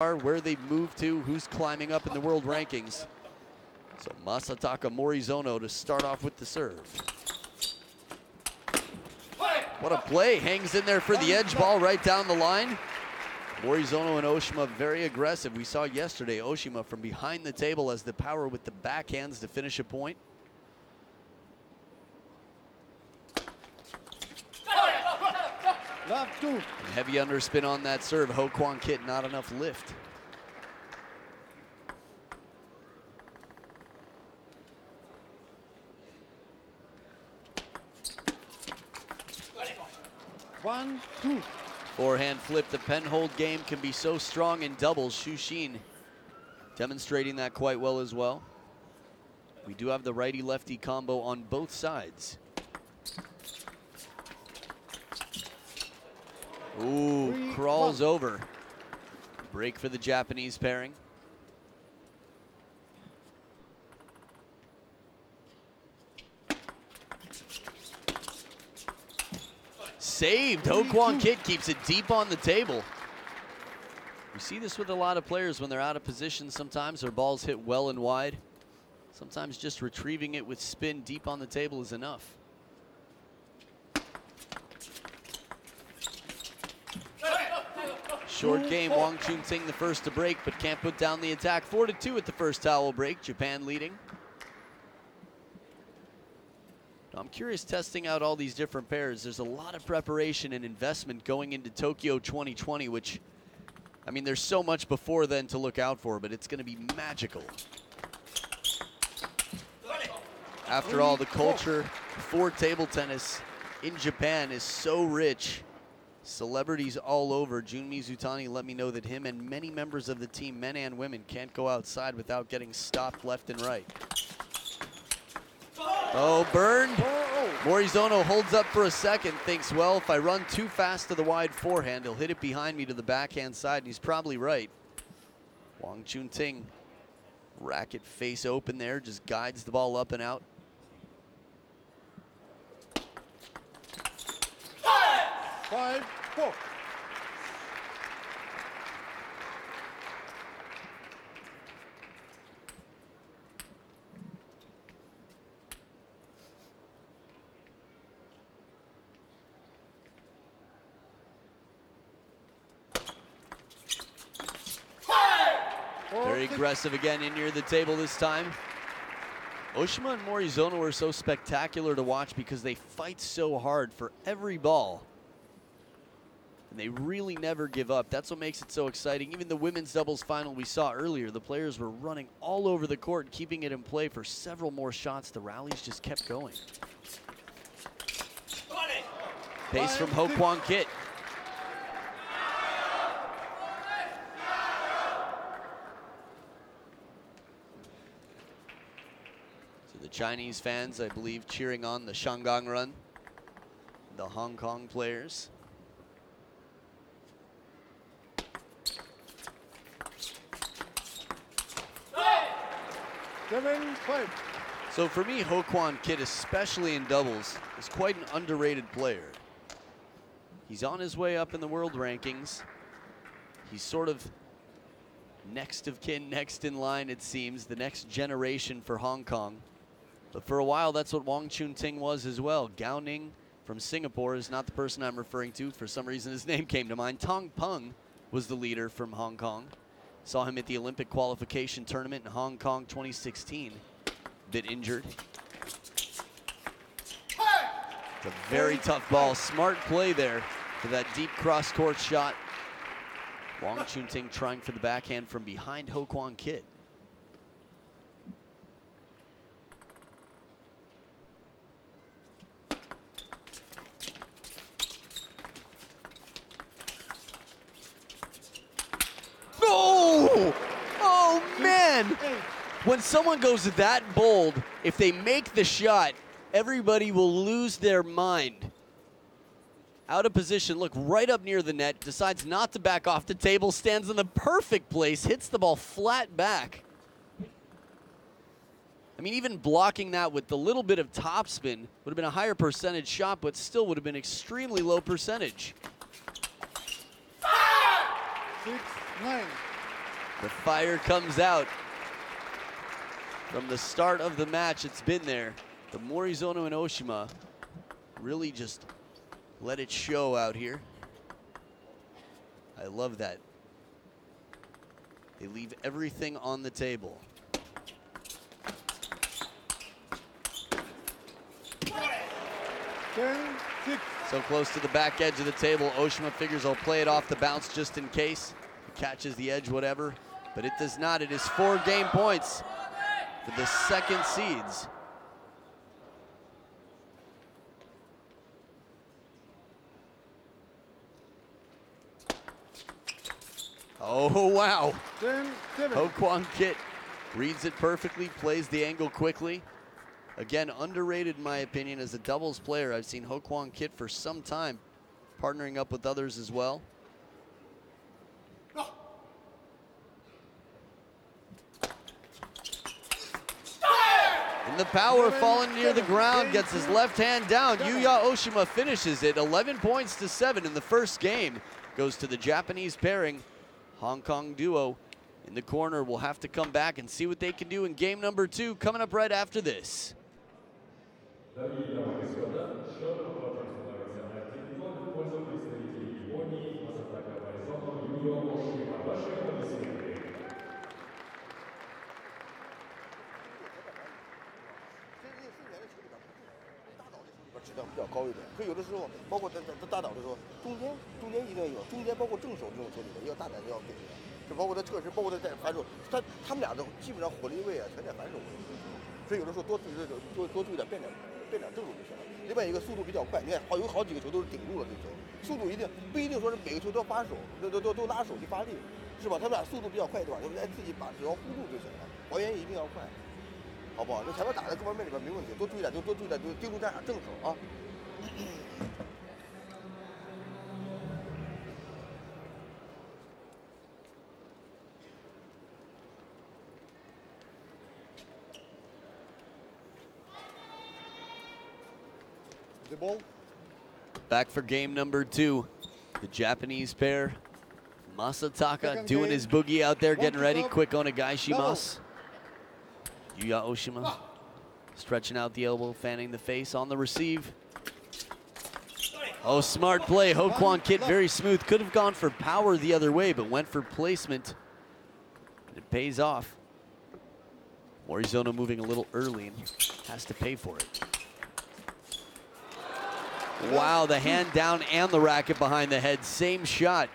are, where they move to, who's climbing up in the world rankings. So Masataka Morizono to start off with the serve. What a play, hangs in there for the edge ball right down the line. Morizono and Oshima very aggressive. We saw yesterday Oshima from behind the table as the power with the backhands to finish a point. Love two. Heavy underspin on that serve. Ho Kwan Kit not enough lift. One, two. Forehand flip. The penhold game can be so strong in doubles. Xu Xin demonstrating that quite well as well. We do have the righty lefty combo on both sides. Ooh, Three, crawls one. over. Break for the Japanese pairing. Saved. Ho Kwan Kit keeps it deep on the table. We see this with a lot of players when they're out of position sometimes their balls hit well and wide. Sometimes just retrieving it with spin deep on the table is enough. Short game, Wang Chun Ting the first to break, but can't put down the attack. 4 to 2 at the first towel break, Japan leading. Now, I'm curious testing out all these different pairs. There's a lot of preparation and investment going into Tokyo 2020, which, I mean, there's so much before then to look out for, but it's going to be magical. After all, the culture for table tennis in Japan is so rich. Celebrities all over. Jun Mizutani let me know that him and many members of the team, men and women, can't go outside without getting stopped left and right. Oh, burned. Morizono holds up for a second, thinks, well, if I run too fast to the wide forehand, he'll hit it behind me to the backhand side, and he's probably right. Wang Chun Ting, racket face open there, just guides the ball up and out. five, Very aggressive again in near the table this time. Oshima and Morizono are so spectacular to watch because they fight so hard for every ball. And they really never give up. That's what makes it so exciting. Even the women's doubles final we saw earlier, the players were running all over the court, keeping it in play for several more shots. The rallies just kept going. Pace from Ho Kwan Kit. So the Chinese fans, I believe, cheering on the Shangang run, the Hong Kong players. Seven, five. So for me, Ho Kwan Kit, especially in doubles, is quite an underrated player. He's on his way up in the world rankings. He's sort of next of kin, next in line, it seems, the next generation for Hong Kong. But for a while, that's what Wong Chun Ting was as well. Gao Ning from Singapore is not the person I'm referring to. For some reason, his name came to mind. Tong Peng was the leader from Hong Kong. Saw him at the Olympic qualification tournament in Hong Kong 2016. Bit injured. It's a very tough ball. Smart play there for that deep cross court shot. Wong Chun Ting trying for the backhand from behind Ho Kwan Kit. Oh! Oh man! Eight. When someone goes that bold, if they make the shot, everybody will lose their mind. Out of position, look right up near the net, decides not to back off the table, stands in the perfect place, hits the ball flat back. I mean, even blocking that with the little bit of topspin would have been a higher percentage shot, but still would have been extremely low percentage. Six, nine. The fire comes out. From the start of the match, it's been there. The Morizono and Oshima really just let it show out here. I love that. They leave everything on the table. So close to the back edge of the table, Oshima figures I'll play it off the bounce just in case. He catches the edge, whatever. But it does not. It is four game points for the second seeds. Oh, wow. Ho Kwan Kit reads it perfectly, plays the angle quickly. Again, underrated in my opinion as a doubles player. I've seen Ho Kwan Kit for some time, partnering up with others as well. The power falling near the ground gets his left hand down. Yuya Oshima finishes it 11 points to 7 in the first game. Goes to the Japanese pairing. Hong Kong duo in the corner will have to come back and see what they can do in game number two coming up right after this. 质量比较高一点，所以有的时候，包括在在在大倒的时候，中间中间一定要有，中间包括正手这种球里面要大胆的要给的，就包括在侧身，包括在在反手，他他们俩的基本上火力位啊全在反手，所以有的时候多注意这种多多注意点变点变点正手就行了。另外一个速度比较快，你看好有好几个球都是顶住了这球，速度一定不一定说是每个球都要发手，都都都都拉手去发力，是吧？他们俩速度比较快对吧？就来自己把只要护住就行了，还原一定要快。好不好？那前面打在各方面里边没问题，多注意点，就多注意点，就盯住战场正手啊。 The ball. Back for game number two. The Japanese pair. Masataka Second doing game. his boogie out there, One getting to ready. serve. Quick on a guy, Shimas. Yuya Oshima stretching out the elbow, fanning the face on the receive. Oh, smart play. Ho Kwan Kit very smooth. Could have gone for power the other way, but went for placement. It pays off. Morizono moving a little early and has to pay for it. Wow, the hand down and the racket behind the head. Same shot.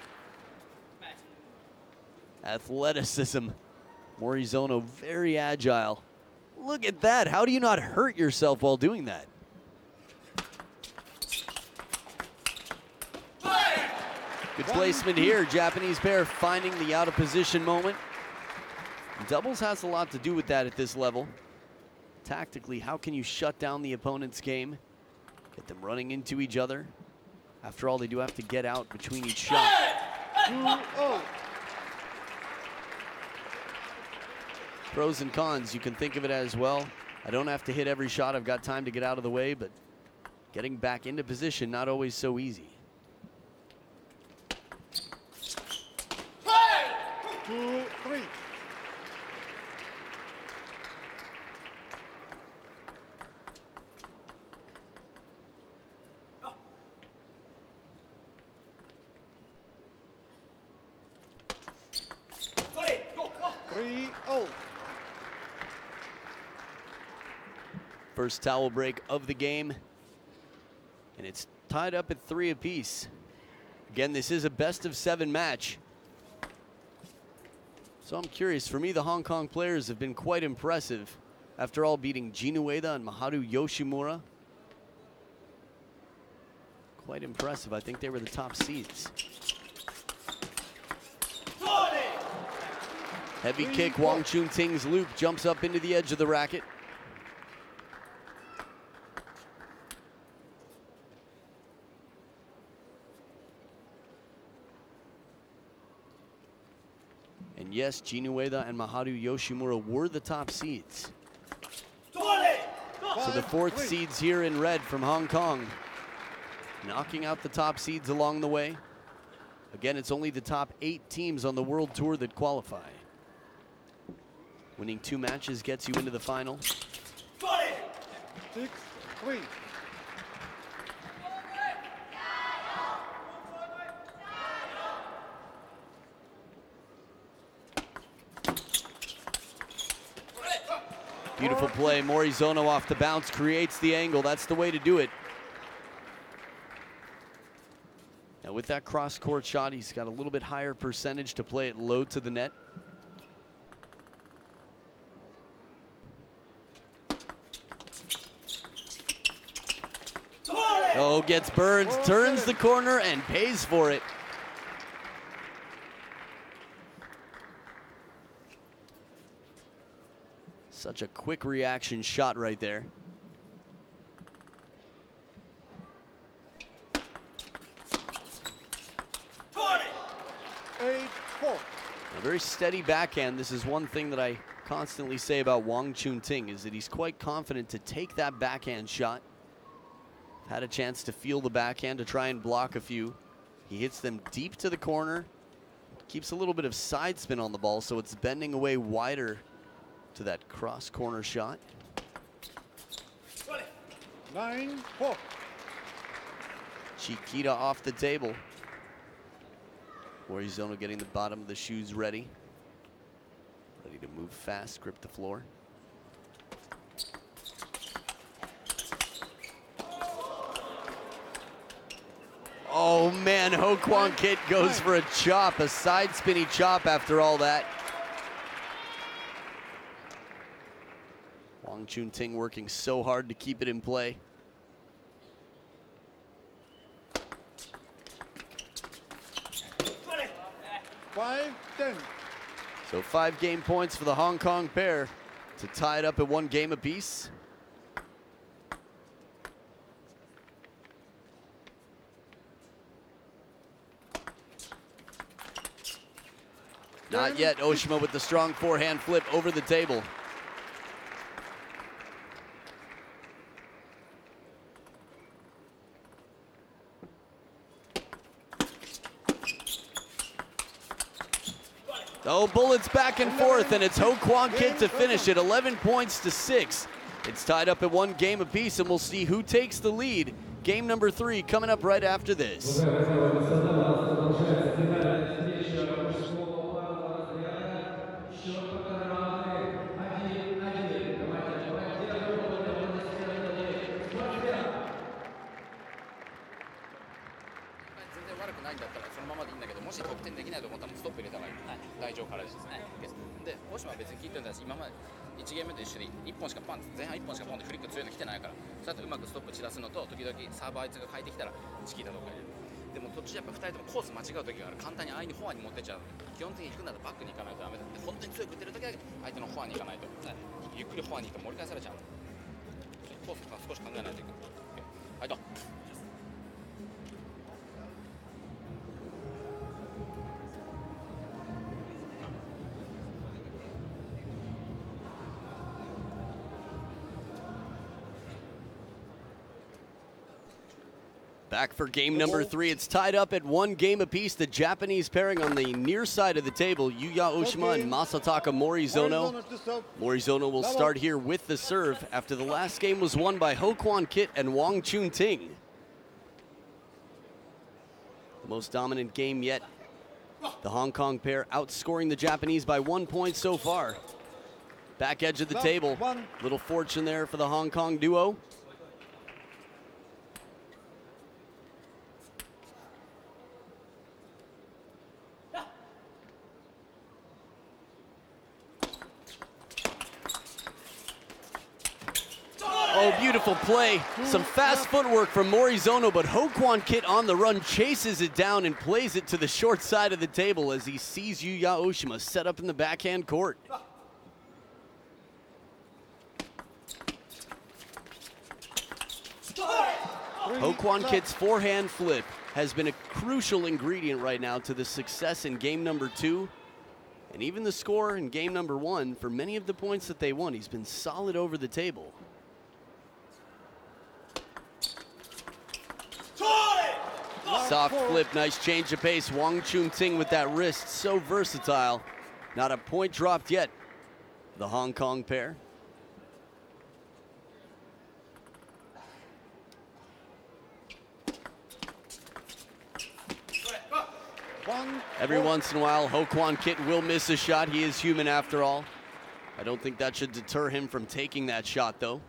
Athleticism. Morizono very agile. Look at that. How do you not hurt yourself while doing that? Good placement here. Japanese pair finding the out of position moment. Doubles has a lot to do with that at this level. Tactically, how can you shut down the opponent's game? Get them running into each other. After all, they do have to get out between each shot. Two, hmm. oh. oh. Pros and cons, you can think of it as well. I don't have to hit every shot. I've got time to get out of the way, but getting back into position, not always so easy. Two, three. Three, oh. First towel break of the game. And it's tied up at three apiece. Again, this is a best of seven match. So I'm curious. For me, the Hong Kong players have been quite impressive. After all, beating Jin Ueda and Maharu Yoshimura. Quite impressive. I think they were the top seeds. Heavy kick, Wang Chun Ting's loop jumps up into the edge of the racket. Yes, Jin Ueda and Maharu Yoshimura were the top seeds. So the fourth seeds here in red from Hong Kong, knocking out the top seeds along the way. Again, it's only the top eight teams on the world tour that qualify. Winning two matches gets you into the final. Six, three. Beautiful play. Morizono off the bounce creates the angle. That's the way to do it. Now with that cross court shot, he's got a little bit higher percentage to play it low to the net. Oh, gets Burns, turns the corner and pays for it. Such a quick reaction shot right there. Eight, four. A very steady backhand. This is one thing that I constantly say about Wang Chun Ting is that he's quite confident to take that backhand shot. Had a chance to feel the backhand to try and block a few. He hits them deep to the corner. Keeps a little bit of side spin on the ball, so it's bending away wider to that cross corner shot. Nine, four. Chiquita off the table. Morizono getting the bottom of the shoes ready. Ready to move fast, grip the floor. Oh man, Ho Kwan Kit goes for a chop, a side spinny chop after all that. Chun Ting working so hard to keep it in play. Five, ten. So five game points for the Hong Kong pair to tie it up at one game apiece. Not yet. Oshima with the strong forehand flip over the table. Oh, bullets back and forth, and it's Ho Kwan Kit to finish it. 11 points to six. It's tied up at one game apiece, and we'll see who takes the lead. Game number three coming up right after this.「人ともコース間違う時がある。簡単に相手にフォアに持ってっちゃう。基本的に行くならバックに行かないと。ダメだって本当に強く打てる時だけ相手のフォアに行かないと、ゆっくりフォアに行って盛り返されちゃう。のコースとか少し考えないといけない。はい Back for game number three. It's tied up at one game apiece. The Japanese pairing on the near side of the table, Yuya Oshima and Masataka Morizono. Morizono to serve. Morizono will start here with the serve after the last game was won by Ho Kwan Kit and Wang Chun Ting. The most dominant game yet. The Hong Kong pair outscoring the Japanese by one point so far. Back edge of the table. Little fortune there for the Hong Kong duo. Oh, beautiful play. Some fast footwork from Morizono, but Ho Kwan Kit on the run chases it down and plays it to the short side of the table as he sees Yuya Oshima set up in the backhand court. Ho Kwan Kit's forehand flip has been a crucial ingredient right now to the success in game number two. And even the score in game number one, for many of the points that they won, he's been solid over the table. Soft flip, nice change of pace. Wang Chun Ting with that wrist, so versatile. Not a point dropped yet the Hong Kong pair. Every once in a while, Ho Kwan Kit will miss a shot. He is human after all. I don't think that should deter him from taking that shot, though.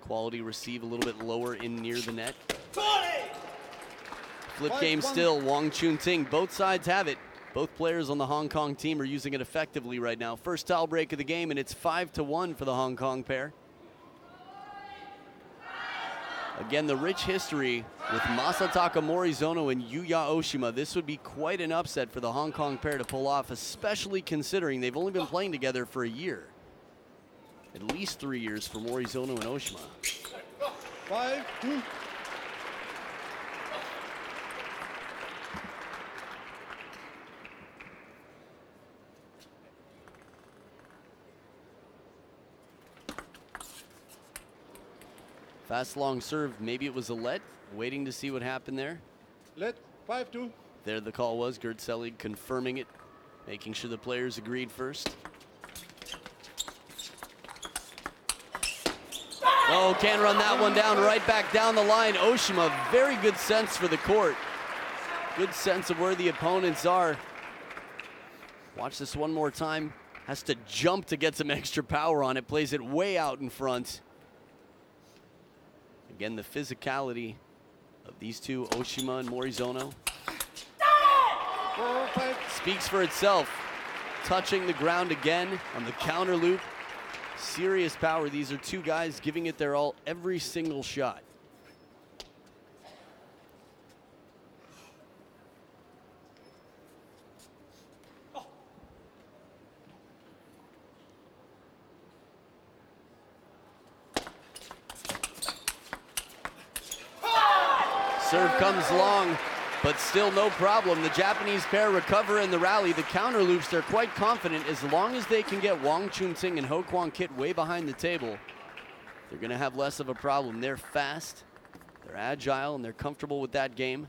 Quality receive a little bit lower in near the net. Flip Five, game one. still. Wong Chun Ting. Both sides have it. Both players on the Hong Kong team are using it effectively right now. First towel break of the game, and it's five to one for the Hong Kong pair. Again, the rich history with Masataka Morizono and Yuya Oshima. This would be quite an upset for the Hong Kong pair to pull off, especially considering they've only been playing together for a year. At least three years for Morizono and Oshima. Five, two. Fast long serve, maybe it was a let. Waiting to see what happened there. Let. Five, two. There the call was. Gerd Selig confirming it, making sure the players agreed first. Oh, can't run that one down. Right back down the line. Oshima, very good sense for the court. Good sense of where the opponents are. Watch this one more time. Has to jump to get some extra power on it. Plays it way out in front. Again, the physicality of these two, Oshima and Morizono, speaks for itself. Touching the ground again on the counter loop. Serious power. These are two guys giving it their all every single shot. Serve comes long, but still no problem. The Japanese pair recover in the rally. The counter loops, they're quite confident as long as they can get Wong Chun Ting and Ho Kwan Kit way behind the table, they're going to have less of a problem. They're fast, they're agile, and they're comfortable with that game.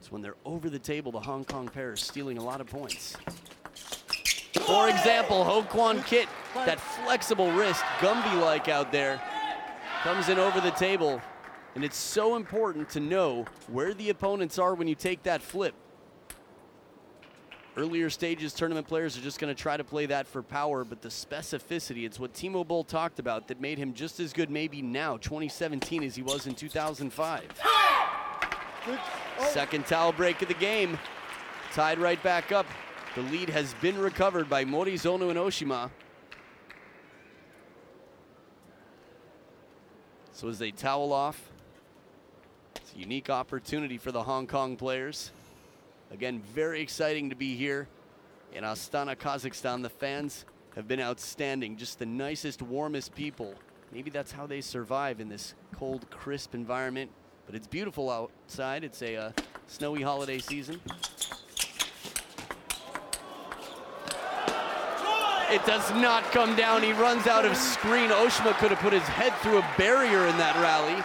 It's when they're over the table, the Hong Kong pair is stealing a lot of points. For example, Ho Kwan Kit, that flexible wrist, Gumby-like out there, comes in over the table. And it's so important to know where the opponents are when you take that flip. Earlier stages, tournament players are just going to try to play that for power, but the specificity, it's what Timo Boll talked about that made him just as good maybe now, 2017, as he was in 2005. Oh. Second towel break of the game. Tied right back up. The lead has been recovered by Morizono and Oshima. So as they towel off, unique opportunity for the Hong Kong players. Again, very exciting to be here in Astana, Kazakhstan. The fans have been outstanding, just the nicest, warmest people. Maybe that's how they survive in this cold, crisp environment. But it's beautiful outside. It's a uh, snowy holiday season. It does not come down. He runs out of screen. Oshima could have put his head through a barrier in that rally.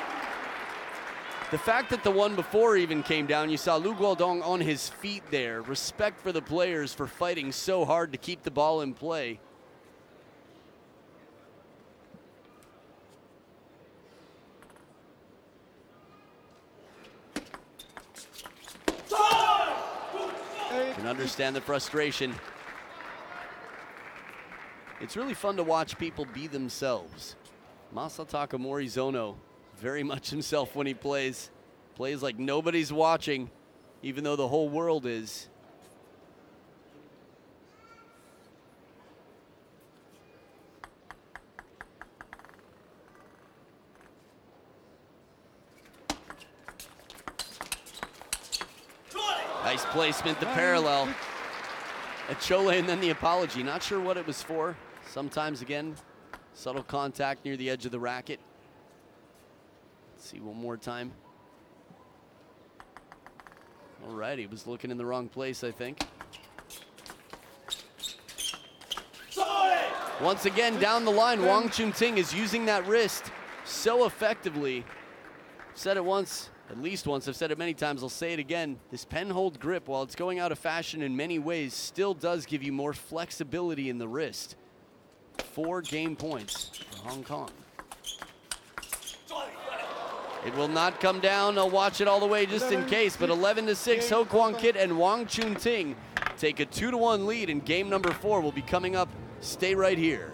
The fact that the one before even came down, you saw Lu Guodong on his feet there. Respect for the players for fighting so hard to keep the ball in play. Can understand the frustration. It's really fun to watch people be themselves. Masataka Morizono, very much himself when he plays. Plays like nobody's watching, even though the whole world is. Nice placement, the parallel. six. A Chole and then the apology. Not sure what it was for. Sometimes, again, subtle contact near the edge of the racket. Let's see one more time. All right, he was looking in the wrong place, I think. Once again, down the line, Wang Chun Ting is using that wrist so effectively. Said it once, at least once. I've said it many times, I'll say it again. This penhold grip, while it's going out of fashion in many ways, still does give you more flexibility in the wrist. Four game points for Hong Kong. It will not come down. I'll watch it all the way just in case. But 11 to 6, Ho Kwan Kit and Wang Chun Ting take a 2 to 1 lead in game number four. will be coming up. Stay right here.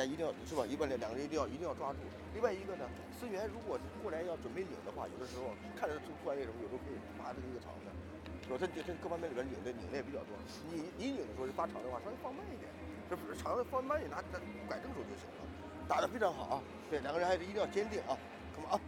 家一定要是吧？一个呢，两个人一定要一定要抓住。另外一个呢，思源如果过来要准备领的话，有的时候看着突然那什么，有时候可以发这个一个长的。主要他这各方面里边领的领的也比较多。你你领的时候就发长的话，稍微放慢一点，这不是长的放慢一点，拿拐正手就行了。打得非常好啊！对，两个人还是一定要坚定啊！Come on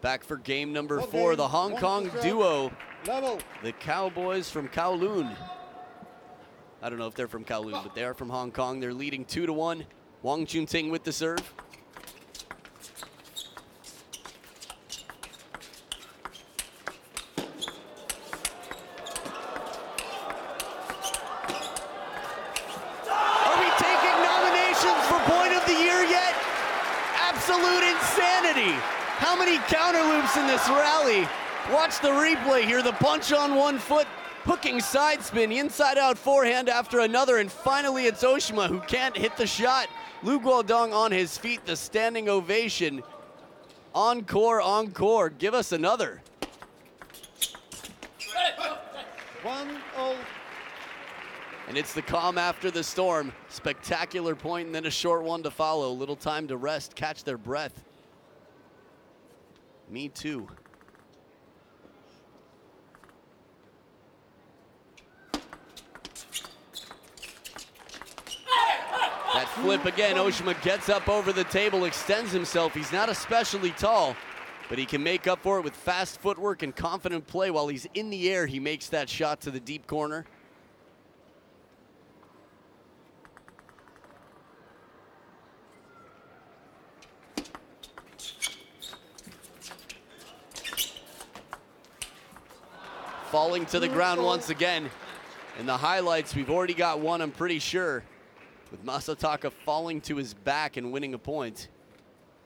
Back for game number One four, game, the Hong Kong duo, Level. the Cowboys from Kowloon. I don't know if they're from Kowloon, but they are from Hong Kong. They're leading two to one. Wang Junting with the serve. Are we taking nominations for point of the year yet? Absolute insanity. How many counter loops in this rally? Watch the replay here. The punch on one foot, hooking side spin, inside out forehand after another, and finally it's Oshima who can't hit the shot. Lu Guodong on his feet, the standing ovation. Encore, encore. Give us another. One all. And it's the calm after the storm. Spectacular point and then a short one to follow. Little time to rest, catch their breath. Me too. Flip again, Oshima gets up over the table, extends himself. He's not especially tall, but he can make up for it with fast footwork and confident play. While he's in the air, he makes that shot to the deep corner. falling to the ground once again. In the highlights, we've already got one, I'm pretty sure, with Masataka falling to his back and winning a point.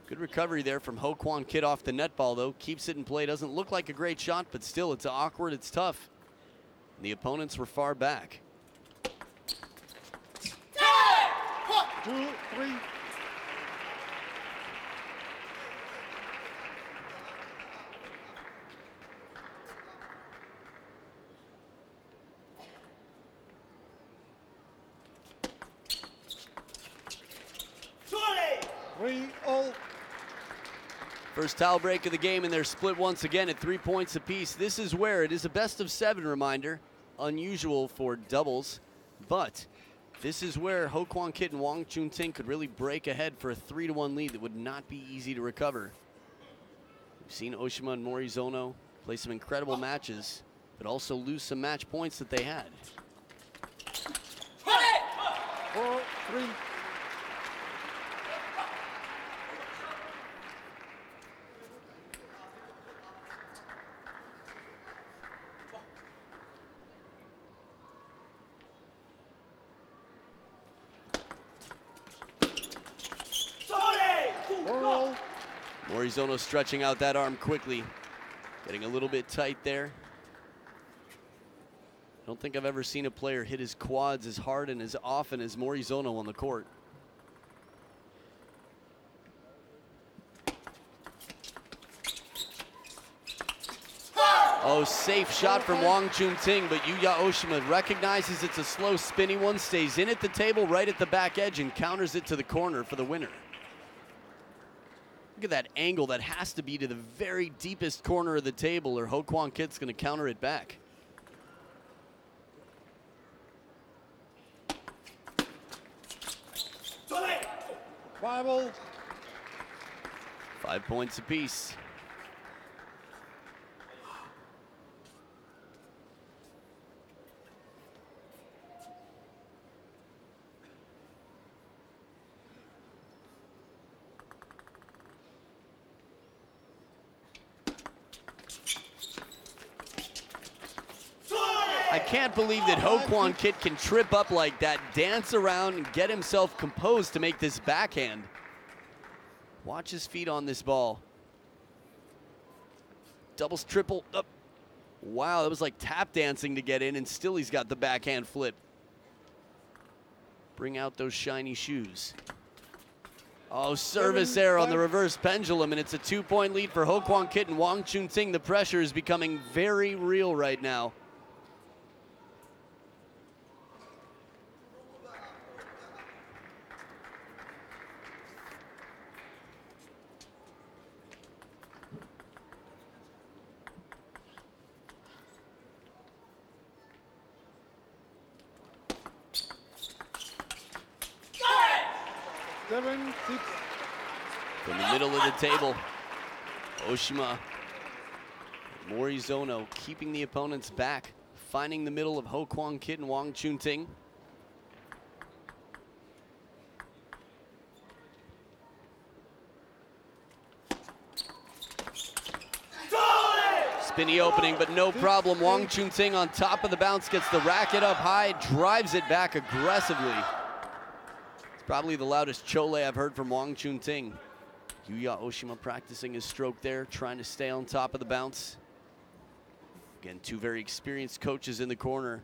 Good recovery there from Ho Kwan Kit off the net ball, though. Keeps it in play. Doesn't look like a great shot, but still, it's awkward, it's tough. The opponents were far back. Two, three. Three all. First towel break of the game, and they're split once again at three points apiece. This is where it is a best of seven reminder, unusual for doubles, but this is where Ho Kwan Kit and Wong Chun Ting could really break ahead for a three to one lead that would not be easy to recover. We've seen Oshima and Morizono play some incredible matches, but also lose some match points that they had. Four, three. Four all. Morizono stretching out that arm quickly, getting a little bit tight there. I don't think I've ever seen a player hit his quads as hard and as often as Morizono on the court. Oh, safe shot from Wang Chun Ting, but Yuya Oshima recognizes it's a slow, spinny one, stays in at the table right at the back edge and counters it to the corner for the winner. Look at that angle. That has to be to the very deepest corner of the table, or Ho Kwan Kit's going to counter it back. Five. Five points apiece. I can't believe that Ho Kwan Kit can trip up like that, dance around, and get himself composed to make this backhand. Watch his feet on this ball. Doubles, triple, up. Wow, that was like tap dancing to get in, and still he's got the backhand flip. Bring out those shiny shoes. Oh, service error on the reverse pendulum, and it's a two-point lead for Ho Kwan Kit and Wang Chun Ting. The pressure is becoming very real right now. Seven, six. From the middle of the table, Oshima Morizono keeping the opponents back, finding the middle of Ho Kwan Kit and Wang Chunting. Spinny opening, but no problem. Wang Chunting on top of the bounce gets the racket up high, drives it back aggressively. Probably the loudest chole I've heard from Wang Chun Ting. Yuya Oshima practicing his stroke there, trying to stay on top of the bounce. Again, two very experienced coaches in the corner.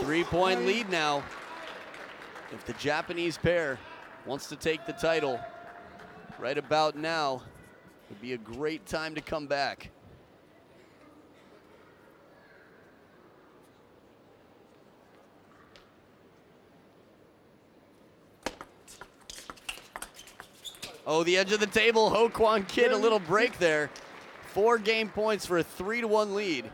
Three point lead now. If the Japanese pair wants to take the title right about now, would be a great time to come back. Oh, the edge of the table. Ho Kwan Kit, a little break there. Four game points for a three to one lead.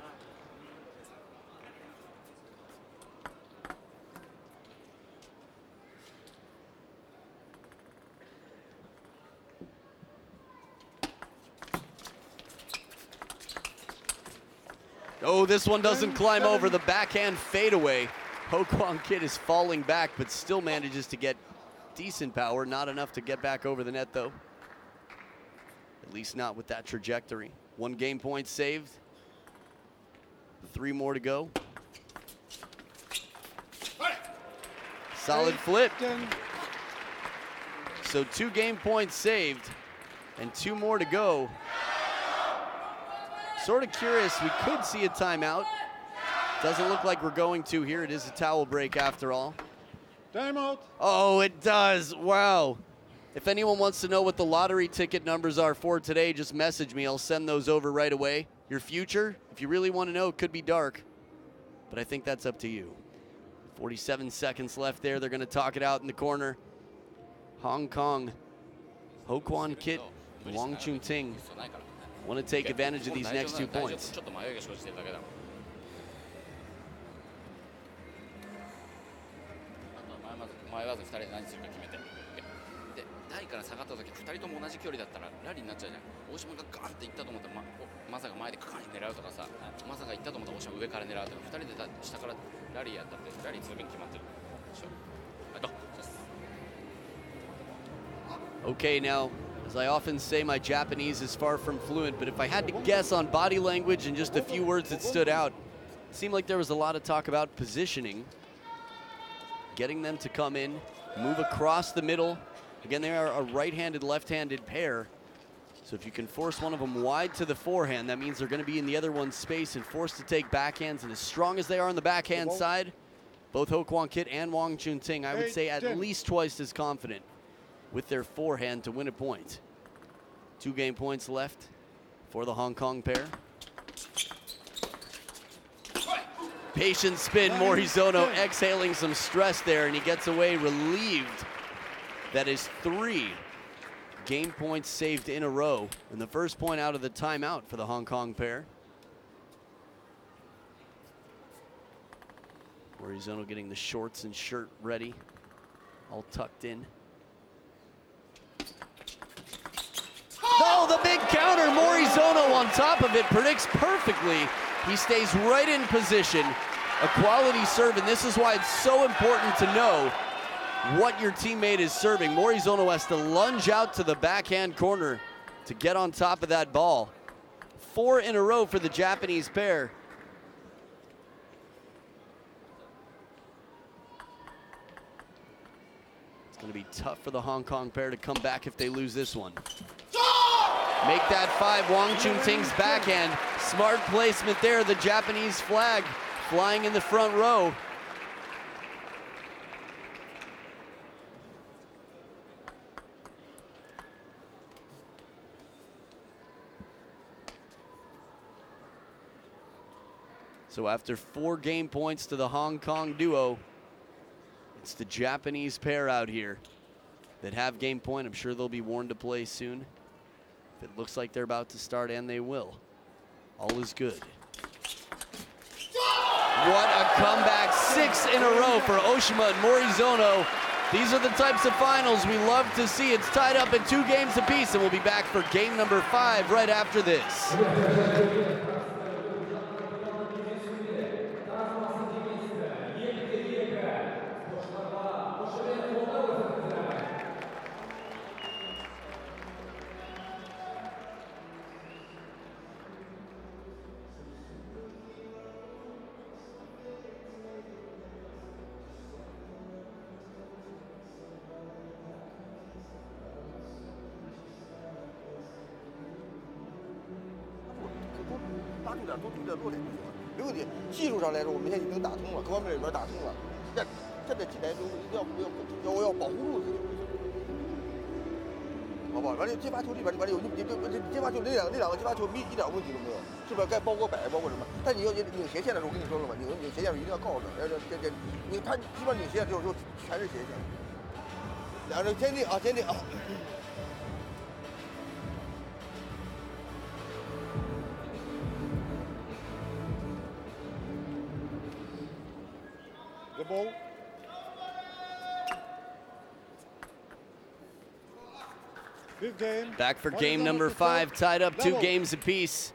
Oh, this one doesn't climb over the backhand fadeaway. Ho Kwan Kit is falling back, but still manages to get decent power. Not enough to get back over the net, though. At least not with that trajectory. One game point saved. Three more to go. Solid flip. So two game points saved and two more to go. Sort of curious, we could see a timeout. Doesn't look like we're going to here. It is a towel break after all. Timeout. Oh, it does. Wow. If anyone wants to know what the lottery ticket numbers are for today, just message me. I'll send those over right away. Your future, if you really want to know, could be dark, but I think that's up to you. 47 seconds left there. They're going to talk it out in the corner. Hong Kong, Ho Kwan Kit, Wang Chun Ting want to take advantage of these next two points. 迷わず2人で何するか決めて。で台から下がった時2人とも同じ距離だったらラリーになっちゃうじゃん。大島がガンっていったと思ったら、ま、おマサが前でカーンって狙うとかさマサがいったと思ったら大島上から狙うとか2人で下からラリーやったってラリーすぐに決まってる。でしょ。あと Okay, now, as I often say, my Japanese is far from fluent, but if I had to guess on body language and just a few words that stood out, it seemed like there was a lot of talk about positioning, getting them to come in, move across the middle. Again, they are a right handed, left handed pair. So if you can force one of them wide to the forehand, that means they're going to be in the other one's space and forced to take backhands. And as strong as they are on the backhand side, both Ho Kwan Kit and Wang Chun Ting, I would say at least twice as confident with their forehand to win a point. Two game points left for the Hong Kong pair. Patient spin, Morizono exhaling some stress there, and he gets away relieved. That is three game points saved in a row, and the first point out of the timeout for the Hong Kong pair. Morizono getting the shorts and shirt ready, all tucked in. Oh, the big counter. Morizono on top of it predicts perfectly. He stays right in position. A quality serve, and this is why it's so important to know what your teammate is serving. Morizono has to lunge out to the backhand corner to get on top of that ball. Four in a row for the Japanese pair. It's going to be tough for the Hong Kong pair to come back if they lose this one. Make that five, Wong Chun Ting's backhand. Smart placement there, the Japanese flag flying in the front row. So after four game points to the Hong Kong duo, it's the Japanese pair out here that have game point. I'm sure they'll be warned to play soon. It looks like they're about to start, and they will, all is good. What a comeback, six in a row for Oshima and Morizono. These are the types of finals we love to see. It's tied up in two games apiece, and we'll be back for game number five right after this. 我们现在已经打通了，各方面里边打通了。但这在进来之后，一定要要要要保护住自己，好不好？完了接发球里边，完了有你这这接发球那两个那两个接发球没一点问题都没有，是不是？该包裹摆包括什么？但你要拧拧斜线的时候，我跟你说了吧，拧拧斜线的时候一定要告诉他，要这这这拧他基本上拧斜线之后就全是斜线。两个人坚定啊，坚定啊！Game. Back for game number five, tied up two games apiece.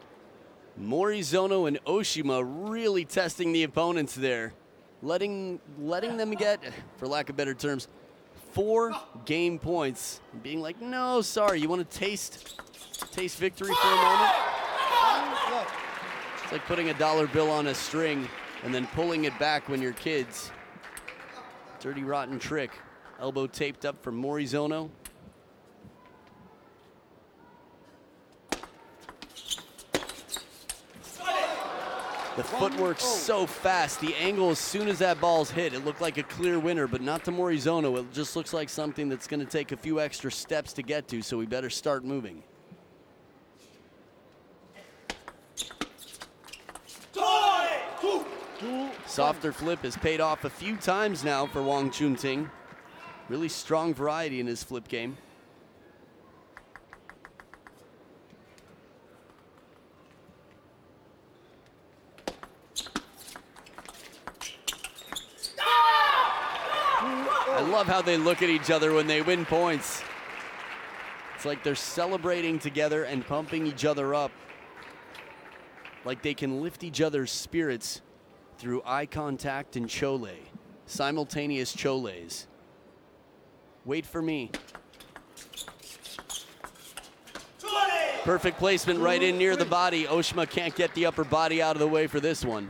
Morizono and Oshima really testing the opponents there, letting letting them get, for lack of better terms, four game points. Being like, no, sorry, you want to taste taste victory for a moment? It's like putting a dollar bill on a string and then pulling it back when you're kids. Dirty rotten trick. Elbow taped up from Morizono. The footwork's so fast. The angle, as soon as that ball's hit, it looked like a clear winner, but not to Morizono. It just looks like something that's going to take a few extra steps to get to, so we better start moving. Softer flip has paid off a few times now for Wong Chun Ting. Really strong variety in his flip game. I love how they look at each other when they win points. It's like they're celebrating together and pumping each other up. Like they can lift each other's spirits through eye contact and chole, simultaneous choles. Wait for me. Perfect placement right in near the body. Oshima can't get the upper body out of the way for this one.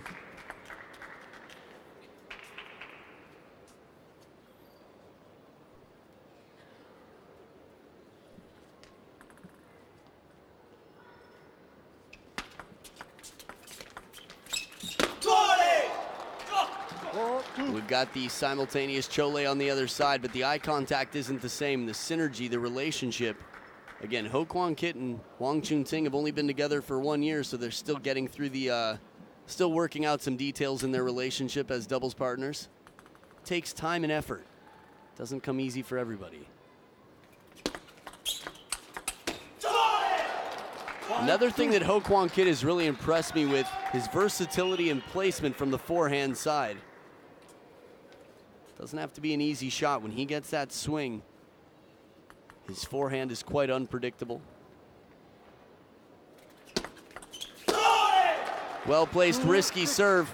We've got the simultaneous chole on the other side, but the eye contact isn't the same. The synergy, the relationship. Again, Ho Kwan Kit and Wong Chun Ting have only been together for one year, so they're still getting through the uh, Still working out some details in their relationship as doubles partners. Takes time and effort. Doesn't come easy for everybody. Another thing that Ho Kwan Kit has really impressed me with is versatility and placement from the forehand side. Doesn't have to be an easy shot when he gets that swing. His forehand is quite unpredictable. Well placed, risky serve.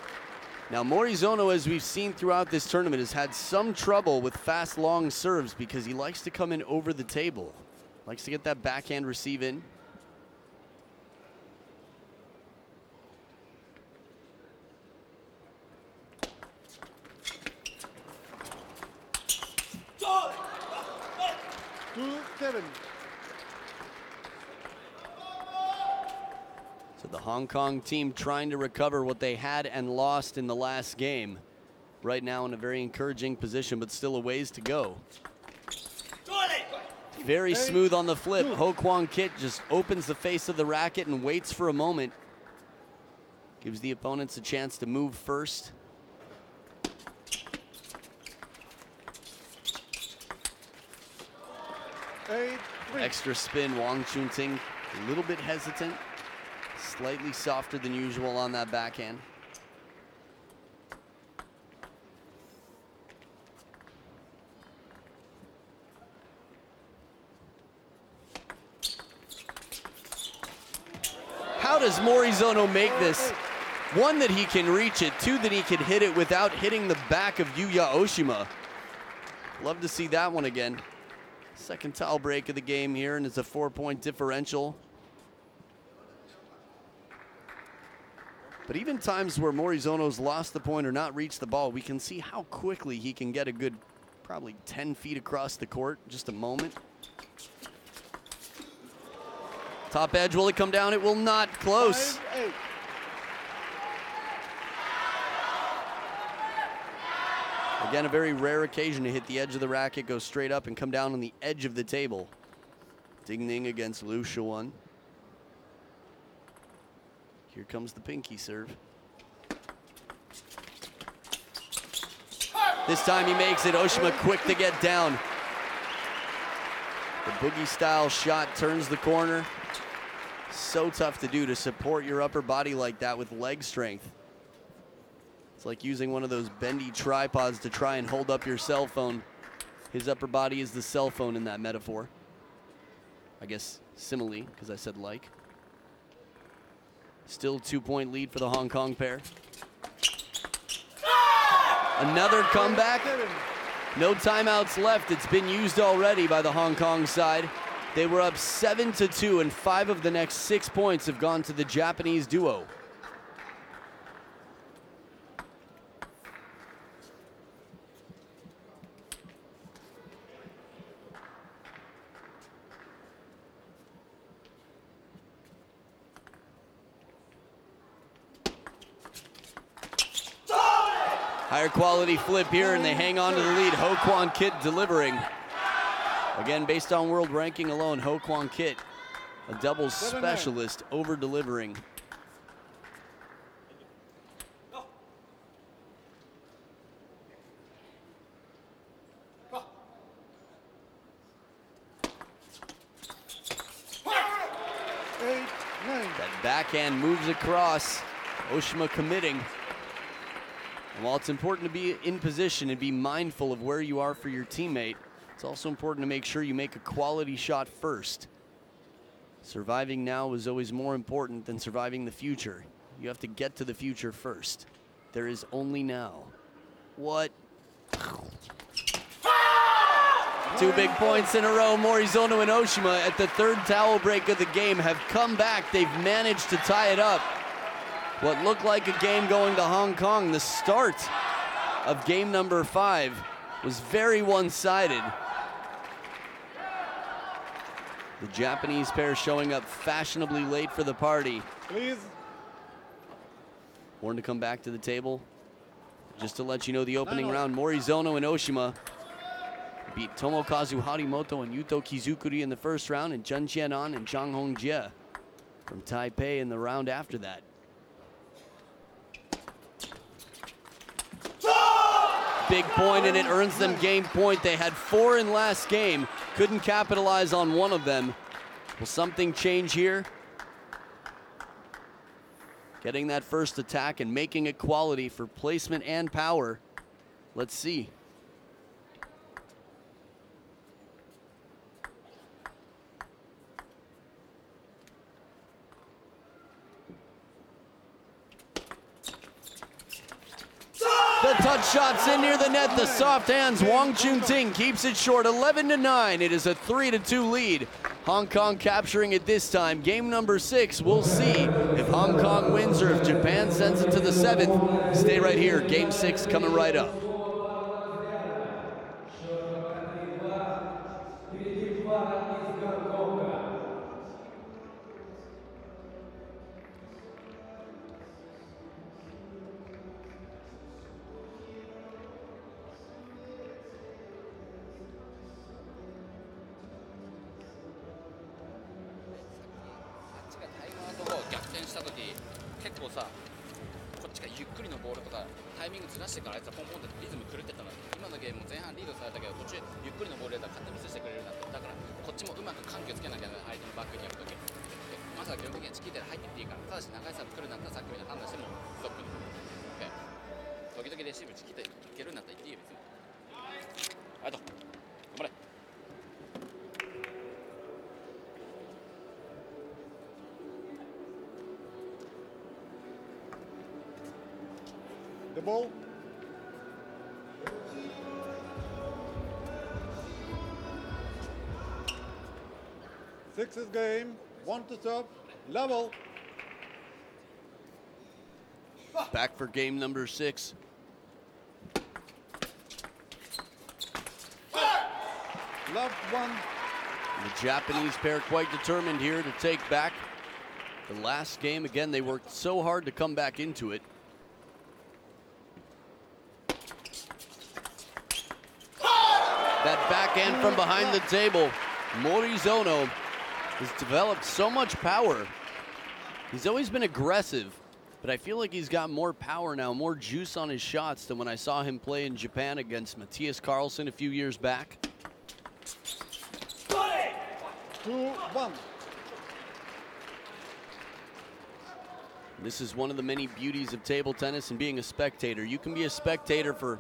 Now, Morizono, as we've seen throughout this tournament, has had some trouble with fast, long serves because he likes to come in over the table. Likes to get that backhand receive in. Two seven. So the Hong Kong team trying to recover what they had and lost in the last game. Right now in a very encouraging position, but still a ways to go. Very smooth on the flip. Ho Kwan Kit just opens the face of the racket and waits for a moment. Gives the opponents a chance to move first. Eight. Extra spin, Wong Chun Ting a little bit hesitant. Slightly softer than usual on that backhand. How does Morizono make this? One, that he can reach it. Two, that he can hit it without hitting the back of Yuya Oshima. Love to see that one again. Second towel break of the game here, and it's a four point differential. But even times where Morizono's lost the point or not reached the ball, we can see how quickly he can get a good, probably 10 feet across the court, just a moment. Top edge, will it come down? It will not. Close. Again, a very rare occasion to hit the edge of the racket, go straight up, and come down on the edge of the table. Ding ding against Liu Shuan. Here comes the pinky serve. This time he makes it. Oshima quick to get down. The boogie style shot turns the corner. So tough to do to support your upper body like that with leg strength. It's like using one of those bendy tripods to try and hold up your cell phone. His upper body is the cell phone in that metaphor. I guess simile, because I said like. Still two point lead for the Hong Kong pair. Another comeback. No timeouts left. It's been used already by the Hong Kong side. They were up seven to two, and five of the next six points have gone to the Japanese duo. Higher quality flip here, and they hang on to the lead. Ho Kwan Kit delivering. Again, based on world ranking alone, Ho Kwan Kit, a doubles specialist, over delivering. Eight. That backhand moves across. Oshima committing. And while it's important to be in position and be mindful of where you are for your teammate, it's also important to make sure you make a quality shot first. Surviving now is always more important than surviving the future. You have to get to the future first. There is only now. What? Two big points in a row. Morizono and Oshima at the third towel break of the game have come back. They've managed to tie it up. What looked like a game going to Hong Kong, the start of game number five was very one-sided. The Japanese pair showing up fashionably late for the party. Please. To come back to the table. Just to let you know the opening round, Morizono and Oshima beat Tomokazu Harimoto and Yuto Kizukuri in the first round and Chen Chien-An and Chiang Hung-Chieh from Taipei in the round after that. Big point, and it earns them game point. They had four in last game, couldn't capitalize on one of them. Will something change here? Getting that first attack and making it quality for placement and power. Let's see. The touch shot's in near the net. The soft hands. Wong Chun Ting keeps it short. 11 to 9. It is a 3 to 2 lead. Hong Kong capturing it this time. Game number six. We'll see if Hong Kong wins or if Japan sends it to the seventh. Stay right here. Game six coming right up. Is game. One to stop. Level. Back for game number six. Love one. The Japanese pair quite determined here to take back the last game. Again, they worked so hard to come back into it. That backhand from behind the table. Morizono has developed so much power. He's always been aggressive, but I feel like he's got more power now, more juice on his shots than when I saw him play in Japan against Mattias Karlsson a few years back. Two one. This is one of the many beauties of table tennis and being a spectator. You can be a spectator for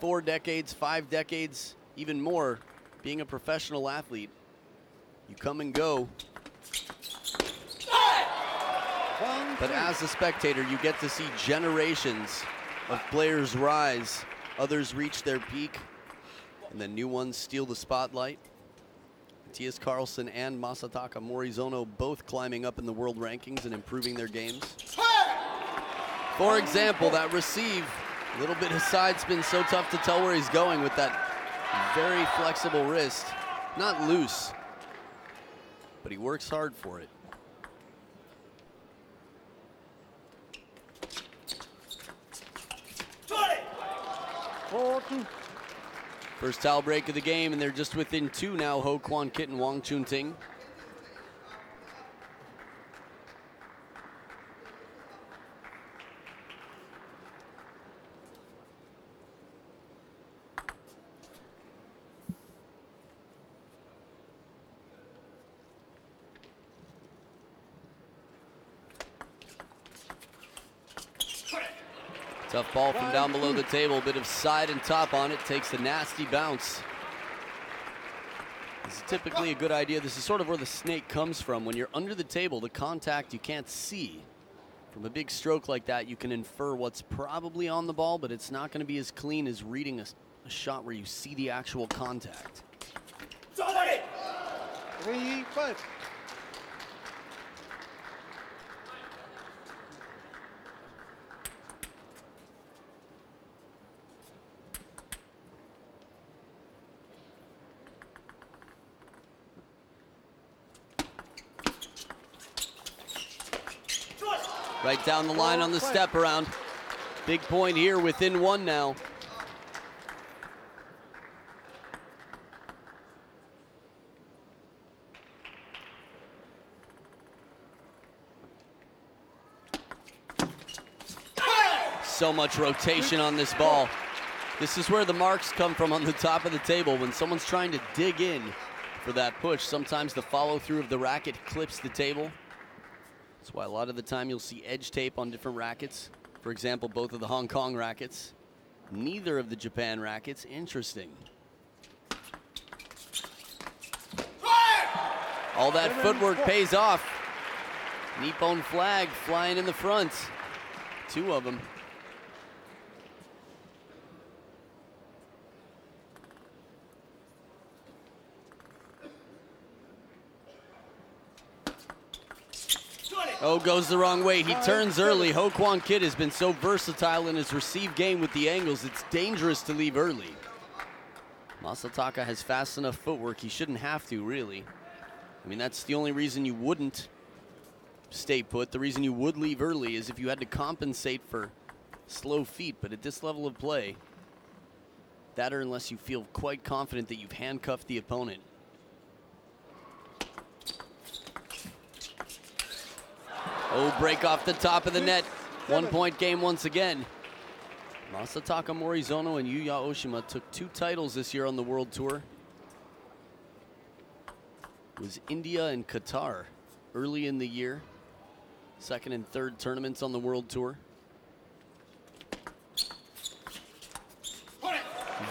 four decades, five decades, even more, being a professional athlete. You come and go, but as a spectator, you get to see generations of players rise, others reach their peak, and then new ones steal the spotlight. Mattias Karlsson and Masataka Morizono both climbing up in the world rankings and improving their games. For example, that receive, a little bit of side spin, so tough to tell where he's going with that very flexible wrist. Not loose, but he works hard for it. First towel break of the game, and they're just within two now, Ho Kwan Kit and Wong Chun Ting. Tough ball from down below the table, bit of side and top on it, takes a nasty bounce. This is typically a good idea. This is sort of where the snake comes from. When you're under the table, the contact you can't see. From a big stroke like that, you can infer what's probably on the ball, but it's not going to be as clean as reading a, a shot where you see the actual contact. Three five. Right down the line on the step around. Big point here within one now. So much rotation on this ball. This is where the marks come from on the top of the table. When someone's trying to dig in for that push, sometimes the follow through of the racket clips the table. That's why a lot of the time you'll see edge tape on different rackets. For example, both of the Hong Kong rackets, neither of the Japan rackets. Interesting. All that footwork pays off. Nippon flag flying in the front. Two of them. Oh, goes the wrong way. He turns early. Ho Kwan Kit has been so versatile in his receive game with the angles, it's dangerous to leave early. Masataka has fast enough footwork. He shouldn't have to, really. I mean, that's the only reason you wouldn't stay put. The reason you would leave early is if you had to compensate for slow feet. But at this level of play, that or unless you feel quite confident that you've handcuffed the opponent. Oh, break off the top of the net. One point game once again. Masataka Morizono and Yuya Oshima took two titles this year on the World Tour. It was India and Qatar early in the year. Second and third tournaments on the World Tour.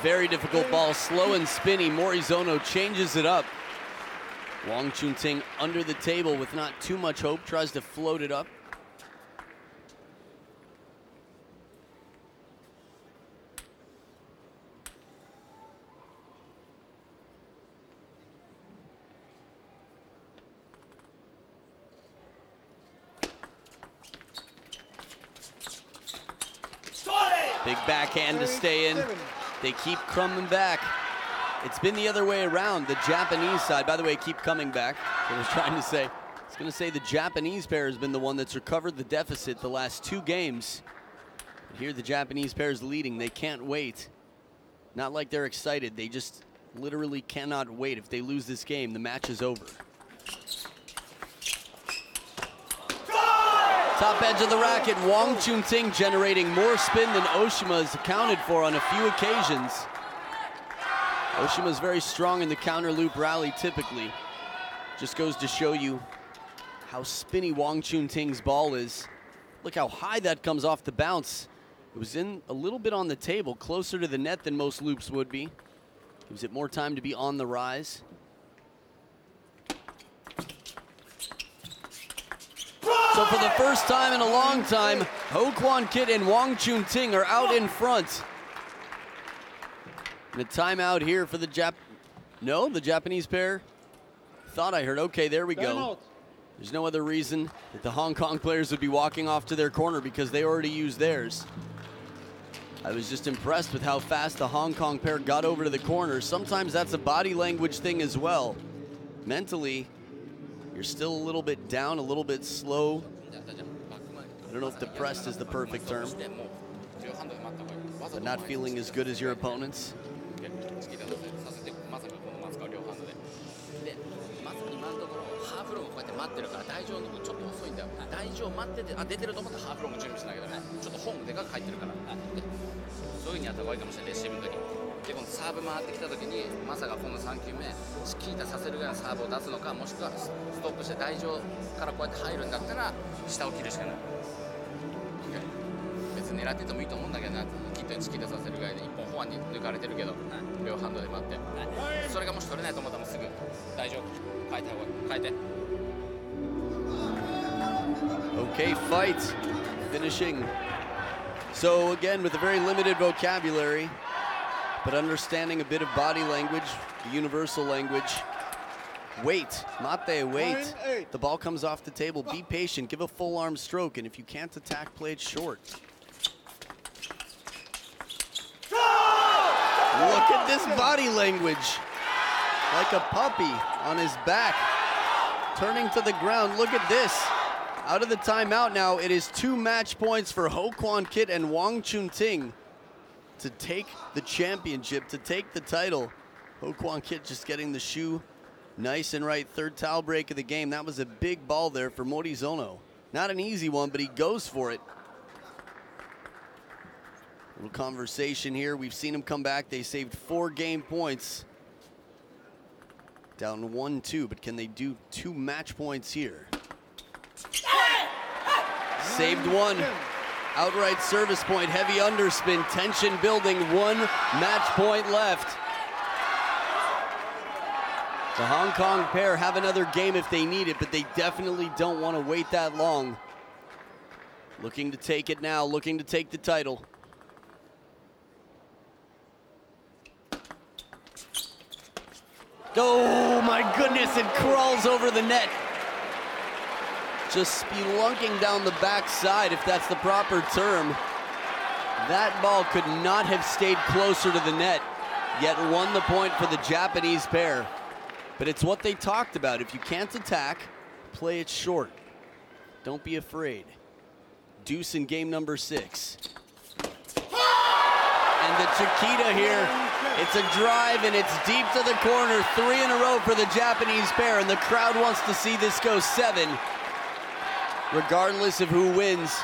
Very difficult ball, slow and spinny. Morizono changes it up. Wong Chun Ting under the table with not too much hope, tries to float it up. Big backhand to stay in. They keep crumbing back. It's been the other way around. The Japanese side, by the way, keep coming back. I was trying to say. I was going to say the Japanese pair has been the one that's recovered the deficit the last two games. But here the Japanese pair is leading. They can't wait. Not like they're excited. They just literally cannot wait. If they lose this game, the match is over. Top edge of the racket, Wong Chun Ting generating more spin than Oshima has accounted for on a few occasions. Oshima is very strong in the counter loop rally typically. Just goes to show you how spinny Wong Chun Ting's ball is. Look how high that comes off the bounce. It was in a little bit on the table, closer to the net than most loops would be. Gives it more time to be on the rise. So for the first time in a long time, Ho Kwan Kit and Wong Chun Ting are out in front. And a timeout here for the Jap. No, the Japanese pair. Thought I heard. Okay, there we go. There's no other reason that the Hong Kong players would be walking off to their corner because they already used theirs. I was just impressed with how fast the Hong Kong pair got over to the corner. Sometimes that's a body language thing as well. Mentally, you're still a little bit down, a little bit slow. I don't know if depressed is the perfect term, but not feeling as good as your opponents. ってるから大丈夫の分ちょっと遅いんだよ。大丈夫待っててあ出てると思ったらハーフロング準備しなきゃダメ。ちょっとホームでかく入ってるからでそういう風にやった方がいいかもしれない。レシーブの時でこのサーブ回ってきた時にまさかこの3球目チキータさせるぐらいのサーブを出すのかもしくはストップして大丈夫からこうやって入るんだったら下を切るしかない。別に狙っててもいいと思うんだけどな。キットにチキータさせるぐらいで1本フォアに抜かれてるけど両ハンドで待って。それがもし取れないと思ったらもうすぐ大丈夫。変えた方がいい変えて Okay, fight. Finishing. So, again, with a very limited vocabulary, but understanding a bit of body language, the universal language. Wait, mate, wait. The ball comes off the table. Be patient. Give a full arm stroke. And if you can't attack, play it short. Look at this body language. Like a puppy on his back. Turning to the ground. Look at this. Out of the timeout now, it is two match points for Ho Kwan Kit and Wong Chun Ting to take the championship, to take the title. Ho Kwan Kit just getting the shoe nice and right. Third towel break of the game. That was a big ball there for Morizono. Not an easy one, but he goes for it. Little conversation here. We've seen them come back. They saved four game points. Down 1 2, but can they do two match points here? Saved one. Outright service point, heavy underspin, tension building, one match point left. The Hong Kong pair have another game if they need it, but they definitely don't want to wait that long. Looking to take it now, looking to take the title. Oh my goodness, it crawls over the net. Just spelunking down the backside, if that's the proper term. That ball could not have stayed closer to the net, yet won the point for the Japanese pair. But it's what they talked about. If you can't attack, play it short. Don't be afraid. Deuce in game number six. And the Chiquita here, it's a drive and it's deep to the corner. Three in a row for the Japanese pair, and the crowd wants to see this go seven. Regardless of who wins,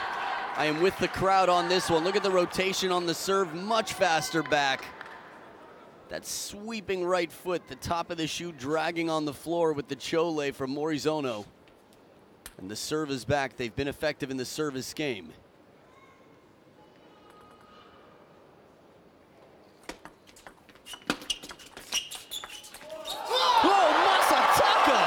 I am with the crowd on this one. Look at the rotation on the serve, much faster back. That sweeping right foot, the top of the shoe dragging on the floor with the chole from Morizono. And the serve is back. They've been effective in the service game. Whoa, Masataka!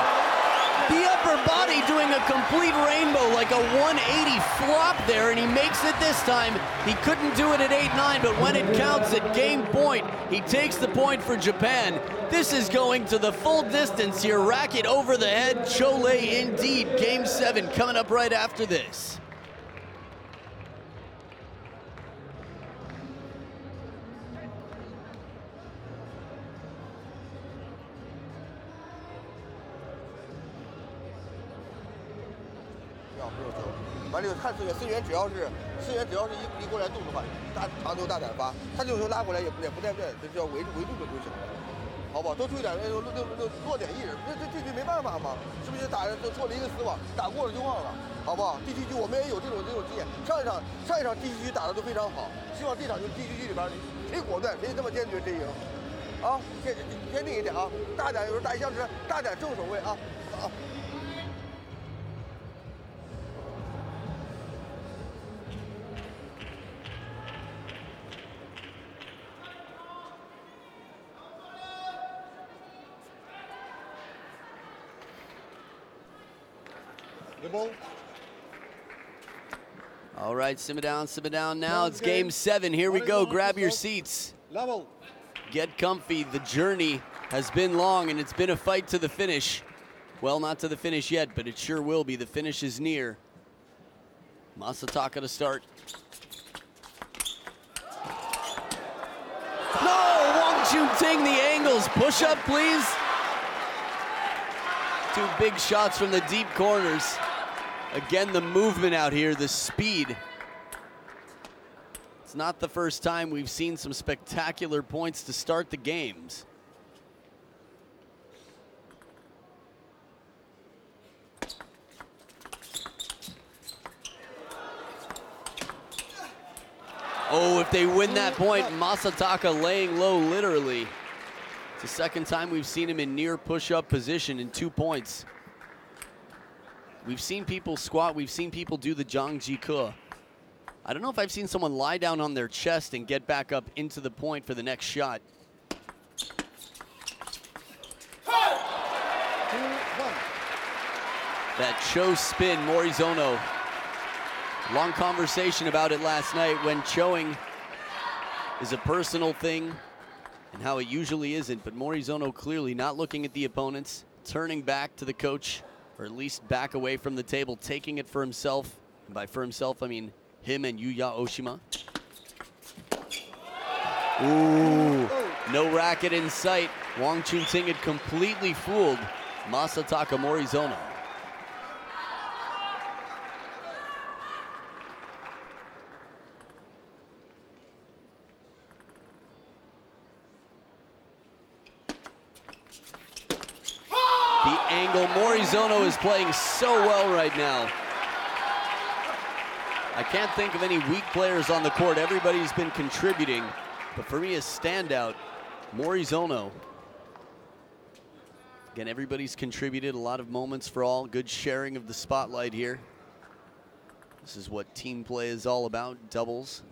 The upper body doing a complete rainbow, like a 180 flop there, and he makes it this time. He couldn't do it at 8-9, but when it counts at game point, he takes the point for Japan. This is going to the full distance here. Racket over the head, Chole indeed. Game seven coming up right after this. 看思源，思源只要是思源只要是一离过来动的话，大长球大胆发，他这种球拉过来也不也不带变，就只要围围住就就行了，好不好？多出一点落落落落点意识，那这这局没办法嘛，是不是打就错了一个死网，打过了就忘了，好不好？第七局我们也有这种这种经验，上一场上一场第七局打的都非常好，希望这场就第七局里边谁果断谁这么坚决谁赢，啊，坚坚定一点啊，大胆有时候打一枪时大胆正手位啊啊。The ball. All right, simmer down, simmer down now. It's game seven. Here we go. Grab your seats. Level. Get comfy. The journey has been long and it's been a fight to the finish. Well, not to the finish yet, but it sure will be. The finish is near. Masataka to start. No! Wong Chun Ting, the angles. Push up, please. Two big shots from the deep corners. Again, the movement out here, the speed. It's not the first time we've seen some spectacular points to start the games. Oh, if they win that point, Masataka laying low literally. It's the second time we've seen him in near push-up position in two points. We've seen people squat, we've seen people do the Zhang Jike. I don't know if I've seen someone lie down on their chest and get back up into the point for the next shot. That Cho spin, Morizono. Long conversation about it last night when choing is a personal thing and how it usually isn't. But Morizono clearly not looking at the opponents, turning back to the coach, or at least back away from the table, taking it for himself. And by for himself, I mean him and Yuya Oshima. Ooh, no racket in sight. Wong Chun Ting had completely fooled Masataka Morizono. Morizono is playing so well right now. I can't think of any weak players on the court. Everybody's been contributing. But for me, a standout, Morizono. Again, everybody's contributed. A lot of moments for all. Good sharing of the spotlight here. This is what team play is all about, doubles.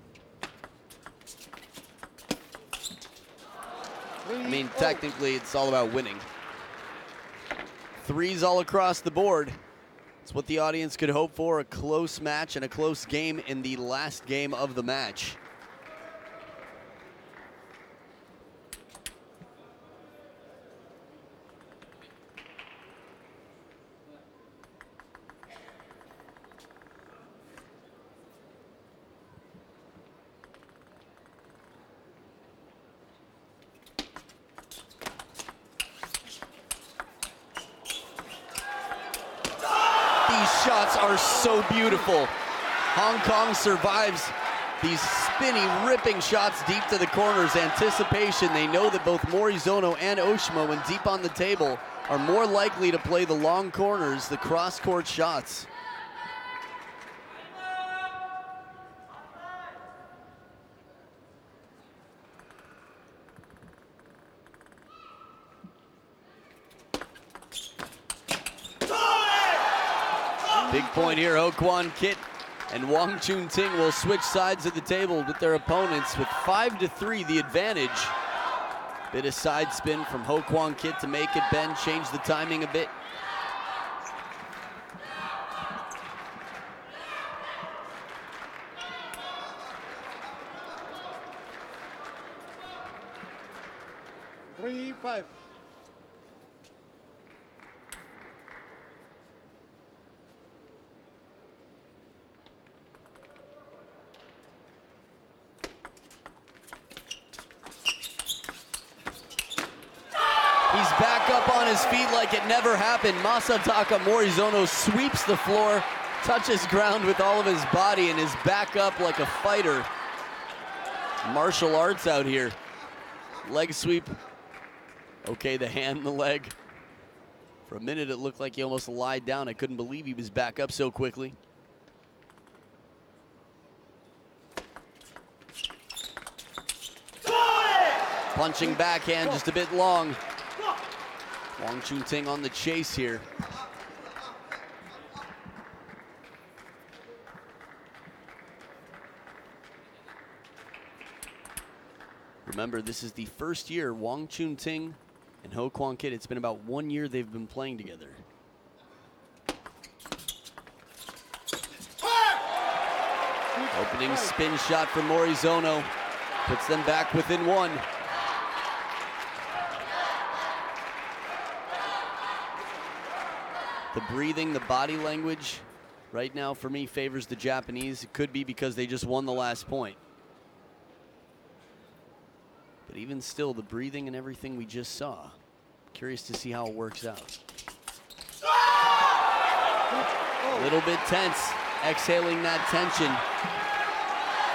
I mean, technically, it's all about winning. Threes all across the board. It's what the audience could hope for, a close match and a close game in the last game of the match. These shots are so beautiful. Hong Kong survives these spinny, ripping shots deep to the corners. Anticipation, they know that both Morizono and Oshima, when deep on the table, are more likely to play the long corners, the cross-court shots. Big point here, Ho Kwan Kit and Wong Chun Ting will switch sides of the table with their opponents with five to three the advantage. Bit of side spin from Ho Kwan Kit to make it bend, change the timing a bit. Three, five. He's back up on his feet like happened. Masataka Morizono sweeps the floor, touches ground with all of his body, and is back up like a fighter. Martial arts out here. Leg sweep. Okay, the hand and the leg. For a minute, it looked like he almost lied down. I couldn't believe he was back up so quickly. Punching backhand just a bit long. Wong Chun Ting on the chase here. Remember, this is the first year Wong Chun Ting and Ho Kwan Kit. It's been about one year they've been playing together. Opening spin shot from Morizono puts them back within one. The breathing, the body language, right now for me favors the Japanese. It could be because they just won the last point. But even still, the breathing and everything we just saw, curious to see how it works out. A little bit tense, exhaling that tension.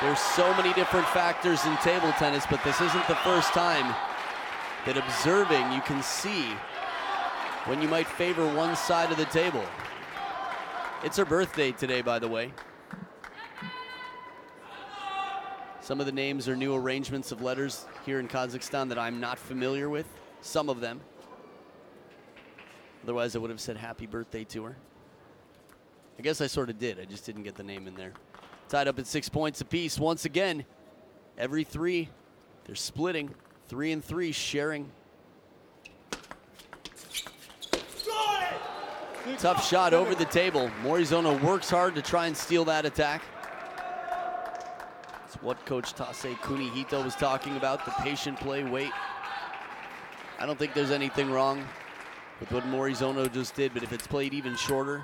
There's so many different factors in table tennis, but this isn't the first time that observing you can see when you might favor one side of the table. It's her birthday today, by the way. Some of the names are new arrangements of letters here in Kazakhstan that I'm not familiar with, some of them. Otherwise, I would have said happy birthday to her. I guess I sort of did, I just didn't get the name in there. Tied up at six points apiece. Once again, every three, they're splitting. Three and three, sharing Tough shot over the table. Morizono works hard to try and steal that attack. It's what Coach Tase Kunihito was talking about, the patient play, wait. I don't think there's anything wrong with what Morizono just did, but if it's played even shorter,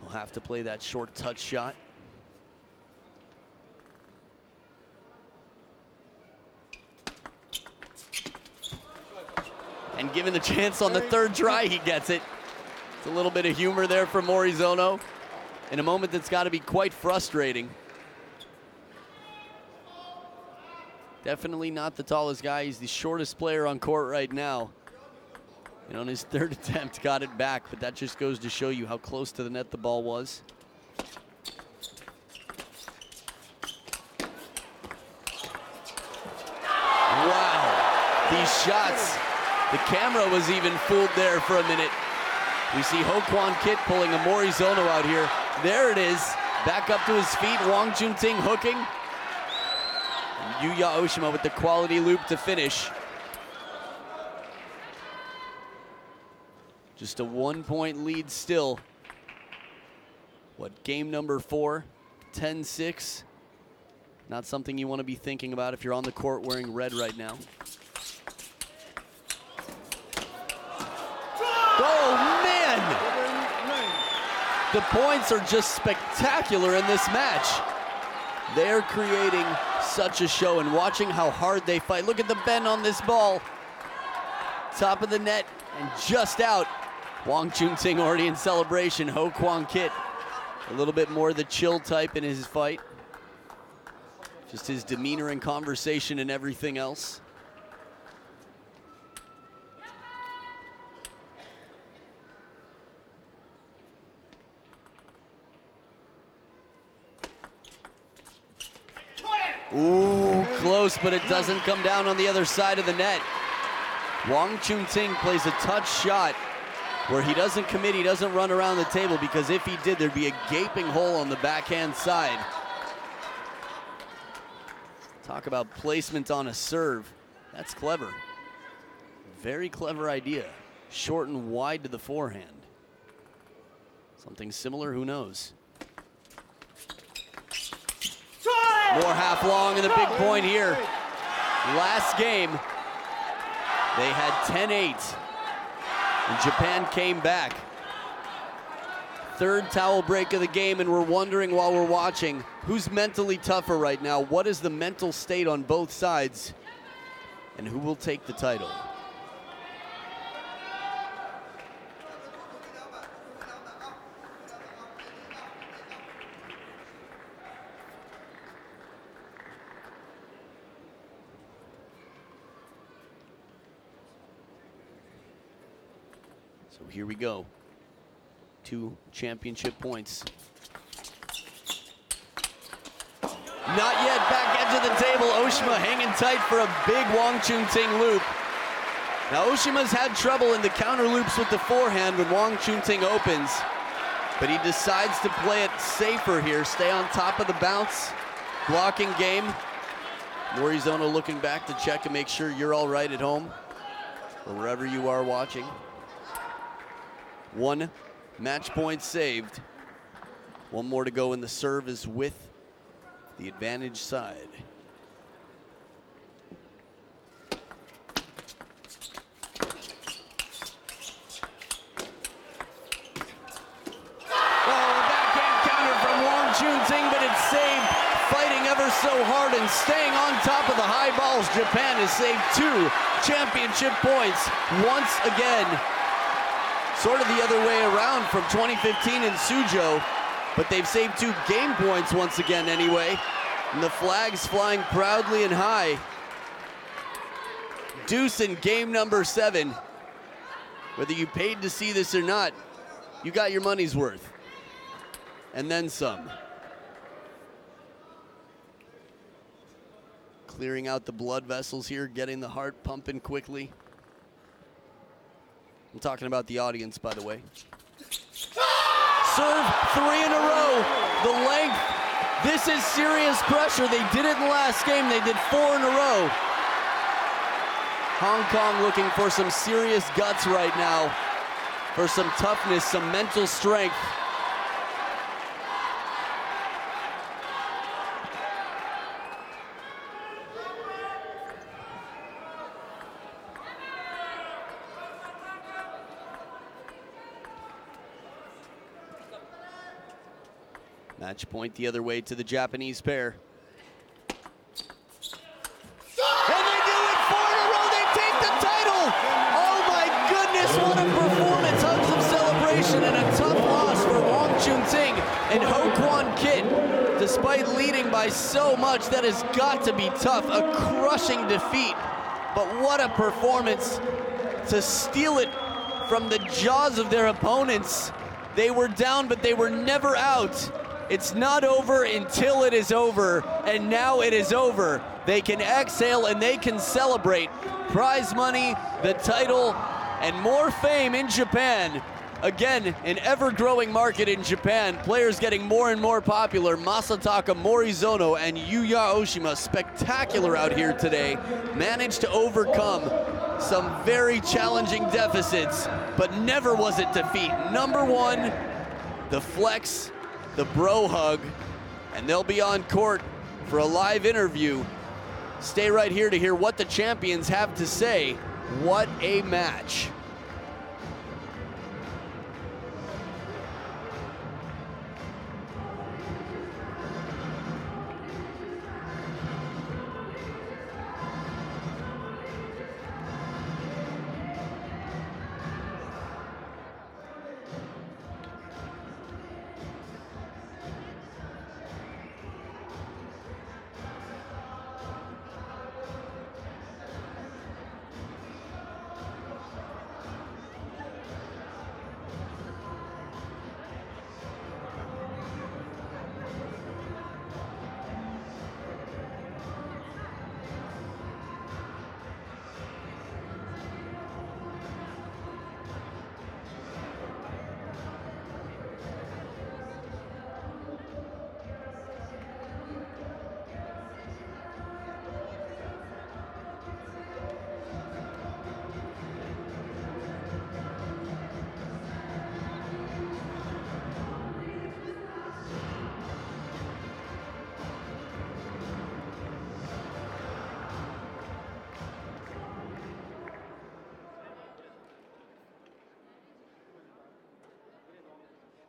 we'll have to play that short touch shot. And given the chance on the third try, he gets it. It's a little bit of humor there from Morizono in a moment that's got to be quite frustrating. Definitely not the tallest guy. He's the shortest player on court right now. And on his third attempt, got it back, but that just goes to show you how close to the net the ball was. Wow, these shots. The camera was even fooled there for a minute. We see Ho Kwan Kit pulling a Morizono out here. There it is. Back up to his feet. Wong Chun Ting hooking. Yuya Oshima with the quality loop to finish. Just a one point lead still. What, game number four? 10 6. Not something you want to be thinking about if you're on the court wearing red right now. Man! The points are just spectacular in this match. They're creating such a show and watching how hard they fight. Look at the bend on this ball. Top of the net and just out. Wong Wang Chun Ting already in celebration. Ho Kwan Kit a little bit more the chill type in his fight. Just his demeanor and conversation and everything else. Ooh, close, but it doesn't come down on the other side of the net. Wang Chun Ting plays a touch shot where he doesn't commit, he doesn't run around the table because if he did, there'd be a gaping hole on the backhand side. Talk about placement on a serve. That's clever. Very clever idea. Short and wide to the forehand. Something similar, who knows? Half long and the big point here. Last game, they had 10-8. And Japan came back. Third towel break of the game, and we're wondering while we're watching, who's mentally tougher right now? What is the mental state on both sides? And who will take the title? Here we go. Two championship points. Not yet, back edge of the table. Oshima hanging tight for a big Wang Chun Ting loop. Now Oshima's had trouble in the counter loops with the forehand when Wang Chun Ting opens, but he decides to play it safer here, stay on top of the bounce, blocking game. Morizono looking back to check and make sure you're all right at home or wherever you are watching. One match point saved. One more to go, and the serve is with the advantage side. A backhand counter from Wang Chun Ting, but it's saved. Fighting ever so hard and staying on top of the high balls. Japan has saved two championship points once again sort of the other way around from 2015 in Suzhou, but they've saved two game points once again anyway. And the flag's flying proudly and high. Deuce in game number seven. Whether you paid to see this or not, you got your money's worth. And then some. Clearing out the blood vessels here, getting the heart pumping quickly. I'm talking about the audience, by the way. Serve three in a row. The length. This is serious pressure. They did it in the last game. They did four in a row. Hong Kong looking for some serious guts right now, for some toughness, some mental strength. Match point the other way to the Japanese pair. And they do it four in a row. They take the title. Oh my goodness, what a performance. Hugs of celebration and a tough loss for Wang Chun Ting and Ho Kwan Kit. Despite leading by so much, that has got to be tough. A crushing defeat. But what a performance to steal it from the jaws of their opponents. They were down, but they were never out. It's not over until it is over, and now it is over. They can exhale and they can celebrate. Prize money, the title, and more fame in Japan. Again, an ever growing market in Japan. Players getting more and more popular. Masataka Morizono and Yuya Oshima, spectacular out here today, managed to overcome some very challenging deficits, but never was it defeat. Number one, the flex, the bro hug, and they'll be on court for a live interview. Stay right here to hear what the champions have to say. What a match.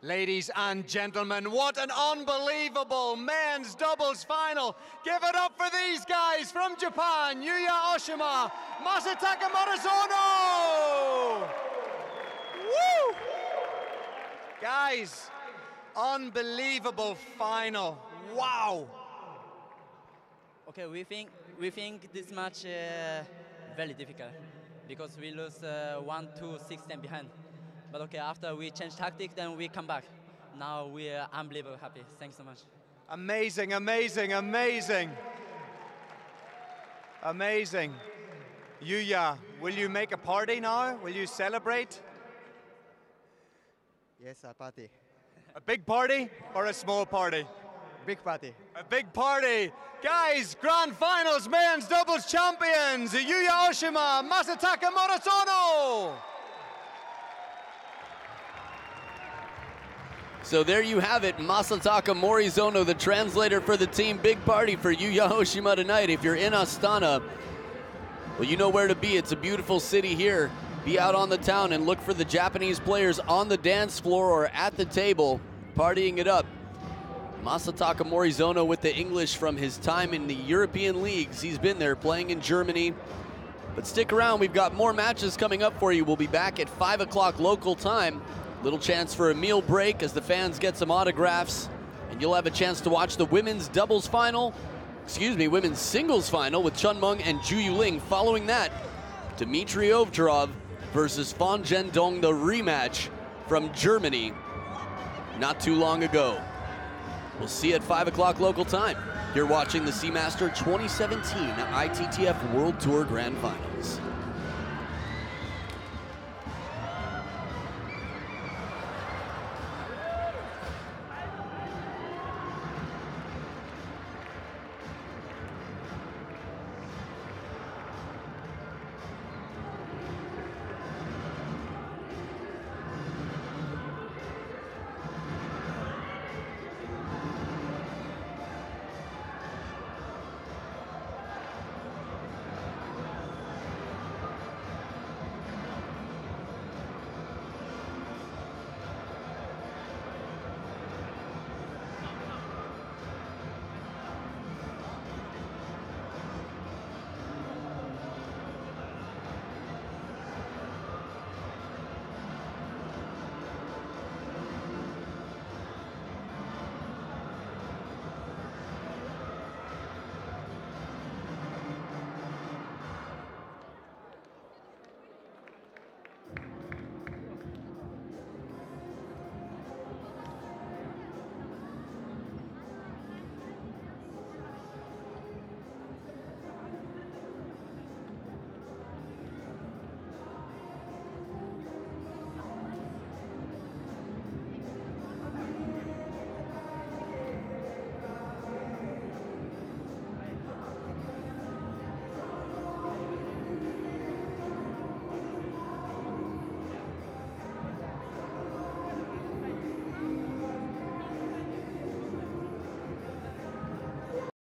Ladies and gentlemen, what an unbelievable men's doubles final. Give it up for these guys from Japan, Yuya Oshima, Masataka Morizono! Woo! Guys, unbelievable final. Wow! Okay, we think we think this match uh, very difficult because we lose uh, one, two, six, ten behind. But okay, after we change tactic, then we come back. Now we are unbelievable happy. Thanks so much. Amazing, amazing, amazing. Amazing. Yuya, will you make a party now? Will you celebrate? Yes, a party. A big party or a small party? Big party. A big party. Guys, grand finals, men's doubles champions, Yuya Oshima, Masataka Morizono. So there you have it, Masataka Morizono, the translator for the team. Big party for Yuya Oshima tonight. If you're in Astana, well, you know where to be. It's a beautiful city here. Be out on the town and look for the Japanese players on the dance floor or at the table, partying it up. Masataka Morizono with the English from his time in the European leagues. He's been there playing in Germany. But stick around, we've got more matches coming up for you. We'll be back at 5 o'clock local time. Little chance for a meal break as the fans get some autographs. And you'll have a chance to watch the women's doubles final, excuse me, women's singles final with Chen Meng and Zhu Yuling. Following that, Dmitry Ovcharov versus Fan Zhendong, the rematch from Germany not too long ago. We'll see you at 5 o'clock local time. You're watching the Seamaster 2017 ITTF World Tour Grand Finals.